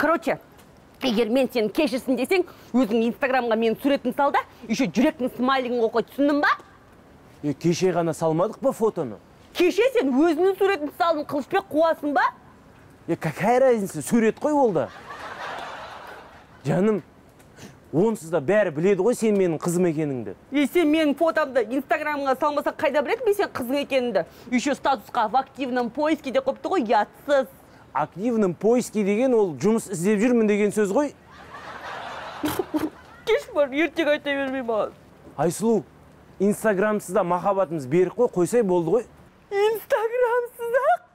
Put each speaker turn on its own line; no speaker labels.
короче егер мен сені кешірсін десең өзің инстаграмға менің суретімді сал да еще жүректің смайлигін қой түсіндің ба?
Е кеше ғана салмадық па фотоны?
Кеше сен өзіңнің суретіңді салдың қылышбек қуасың ба?
Е какая разница сурет қой ол да. Жаным онсыз да бәрі біледі ғой сен менің қызым екеніңді.
И сен менің фотомды инстаграмға салмасаң қайда біледі мен сенің қызың екеніңді? Еще статусқа в активном поиске деп қойыпты ғой ұятсыз
активном поиске деген ол жұмыс іздеп жүрмін деген сөз ғой.
Кеш бар ертең айта бермей маған.
Айсұлу инстаграмсыз да махаббатымыз берік қой қойсай болды ғой.
Инстаграмсыз ақ